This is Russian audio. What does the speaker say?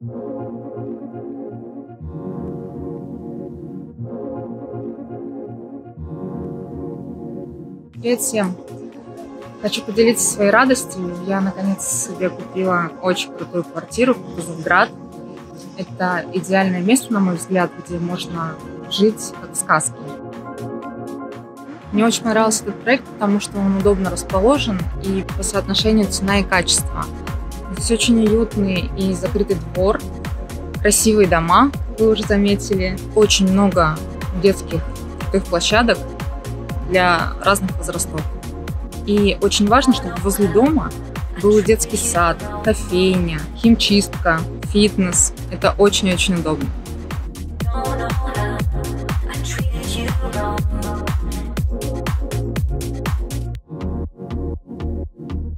Привет всем! Хочу поделиться своей радостью. Я наконец себе купила очень крутую квартиру в Кузовград. Это идеальное место, на мой взгляд, где можно жить как в сказке. Мне очень понравился этот проект, потому что он удобно расположен и по соотношению цена и качество. Здесь очень уютный и закрытый двор, красивые дома, вы уже заметили, очень много детских крутых площадок для разных возрастов. И очень важно, чтобы возле дома был детский сад, кофейня, химчистка, фитнес. Это очень-очень удобно.